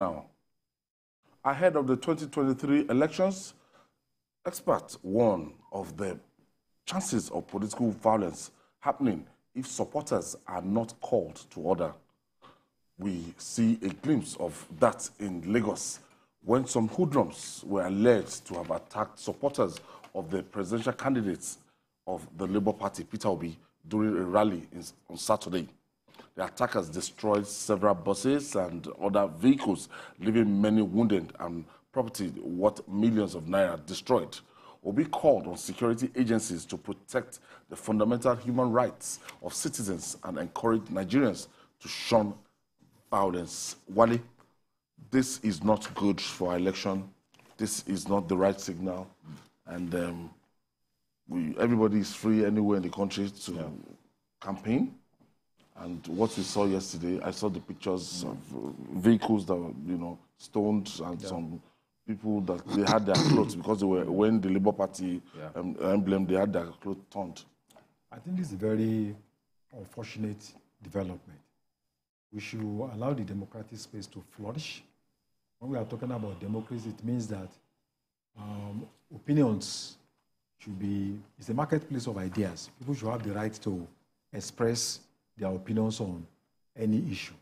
Now, ahead of the 2023 elections, experts warn of the chances of political violence happening if supporters are not called to order. We see a glimpse of that in Lagos when some hoodlums were alleged to have attacked supporters of the presidential candidates of the Labour Party, Peter Obi, during a rally on Saturday. The attackers destroyed several buses and other vehicles, leaving many wounded and property worth millions of naira destroyed. Obi called on security agencies to protect the fundamental human rights of citizens and encourage Nigerians to shun violence. Wale, this is not good for our election. This is not the right signal. And um, we, everybody is free anywhere in the country to yeah. campaign. And what we saw yesterday, I saw the pictures mm. of uh, vehicles that were, you know, stoned and yeah. some people that they had their clothes because they were when the Labour Party yeah. um, emblem, they had their clothes turned. I think this is a very unfortunate development. We should allow the democratic space to flourish. When we are talking about democracy, it means that um, opinions should be, it's a marketplace of ideas. People should have the right to express their opinions on any issue.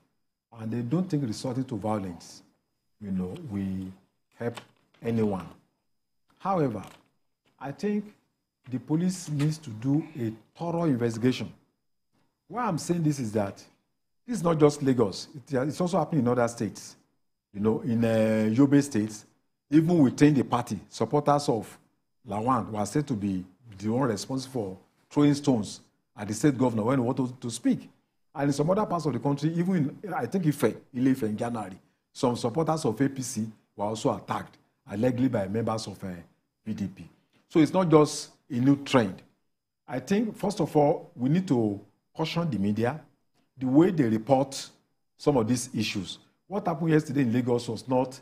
And they don't think resorting to violence, you know, we help anyone. However, I think the police needs to do a thorough investigation. Why I'm saying this is that is not just Lagos. it's also happening in other states. You know, in uh, Yobe State, even within the party, supporters of Lawan were said to be the one responsible for throwing stones at the state governor when he wanted to speak. And in some other parts of the country, even in, I think Ife, Ile-Ife in January, some supporters of APC were also attacked, allegedly by members of uh, PDP. So it's not just a new trend. I think, first of all, we need to caution the media, the way they report some of these issues. What happened yesterday in Lagos was not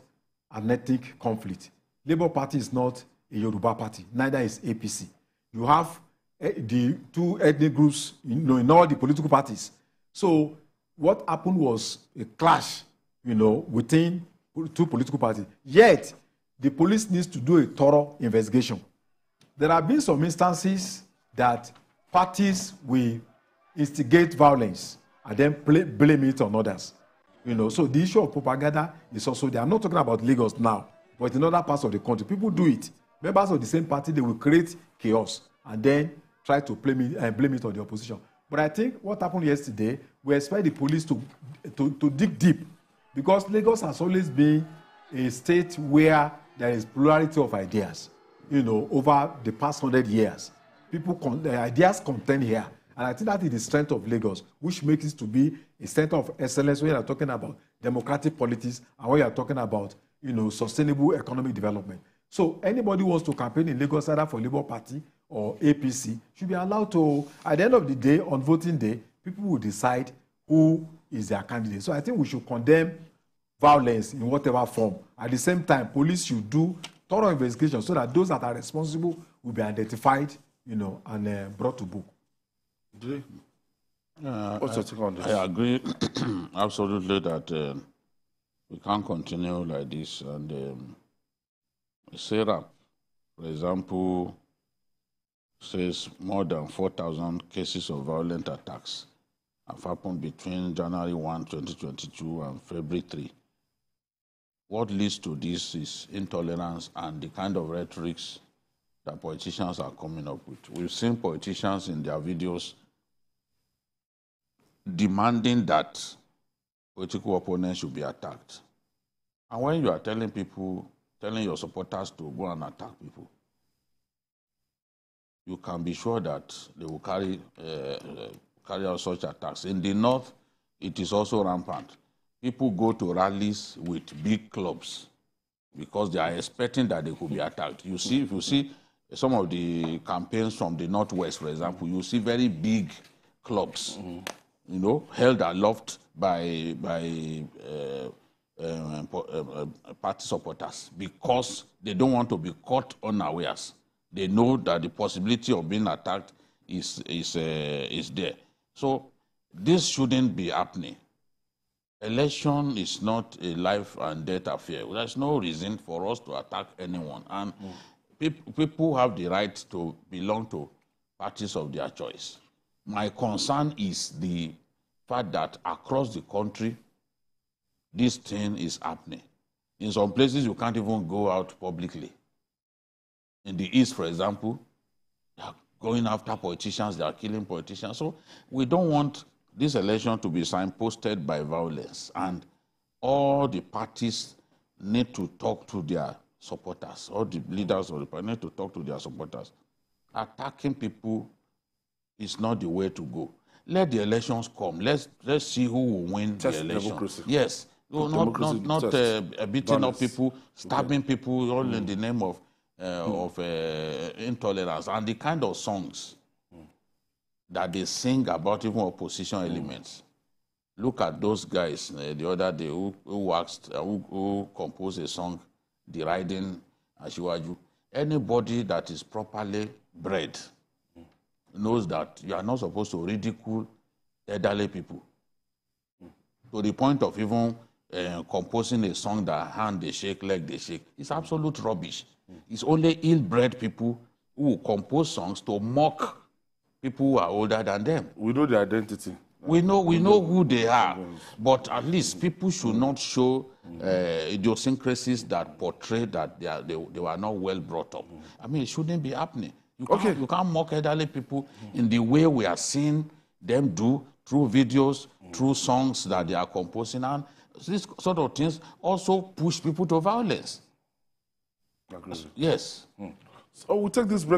an ethnic conflict. Labour Party is not a Yoruba party, neither is APC. You have the two ethnic groups you know, in all the political parties. So what happened was a clash, you know, within two political parties. Yet, the police needs to do a thorough investigation. There have been some instances that parties will instigate violence and then blame it on others. You know, so the issue of propaganda is also there. I'm not talking about Lagos now, but in other parts of the country, people do it. Members of the same party, they will create chaos and then try to blame it, uh, blame it on the opposition. But I think what happened yesterday, we expect the police to, to, to dig deep because Lagos has always been a state where there is plurality of ideas, you know, over the past hundred years. People, con- the ideas contained here. And I think that is the strength of Lagos, which makes it to be a center of excellence when you are talking about democratic politics and when you are talking about, you know, sustainable economic development. So anybody wants to campaign in Lagos, either for Labour Party or APC, should be allowed to, at the end of the day, on voting day, people will decide who is their candidate. So I think we should condemn violence in whatever form. At the same time, police should do thorough investigation so that those that are responsible will be identified, you know, and uh, brought to book. Uh, What's your take on this? I agree absolutely that uh, we can't continue like this. And um, Sarah, for example, says more than 4,000 cases of violent attacks have happened between January 1, 2022 and February 3. What leads to this is intolerance and the kind of rhetorics that politicians are coming up with. We've seen politicians in their videos demanding that political opponents should be attacked. And when you are telling people, telling your supporters to go and attack people, you can be sure that they will carry, uh, carry out such attacks. In the north, it is also rampant. People go to rallies with big clubs because they are expecting that they could be attacked. You see, if you see some of the campaigns from the northwest, for example, you see very big clubs, you know, held aloft by by uh, uh, uh, party supporters because they don't want to be caught unawares they know that the possibility of being attacked is, is, uh, is there. So this shouldn't be happening. election is not a life and death affair. There's no reason for us to attack anyone. And mm. pe- people have the right to belong to parties of their choice. My concern is the fact that across the country, this thing is happening. In some places, you can't even go out publicly. In the East, for example, they are going after politicians, they are killing politicians. So we don't want this election to be signposted by violence. And all the parties need to talk to their supporters, all the leaders of the party need to talk to their supporters. Attacking people is not the way to go. Let the elections come. Let's, let's see who will win Test the election. democracy. Yes. No, not not, not uh, beating up people, stabbing people, all in the name of, uh, of uh, intolerance. And the kind of songs that they sing about even opposition elements. Look at those guys uh, the other day who, who waxed, uh, who, who composed a song deriding Ashiwaju. Anybody that is properly bred knows that you are not supposed to ridicule elderly people to the point of even uh, composing a song that hand they shake, leg they shake. It's absolute rubbish. It's only ill-bred people who compose songs to mock people who are older than them. We know the identity. We know we know who they are, but at least people should not show uh, idiosyncrasies that portray that they, are, they, they were not well brought up. I mean, it shouldn't be happening. You can't, Okay. you can't mock elderly people in the way we are seeing them do through videos, through songs that they are composing, and these sort of things also push people to violence. Yes. Hmm. So we'll take this break.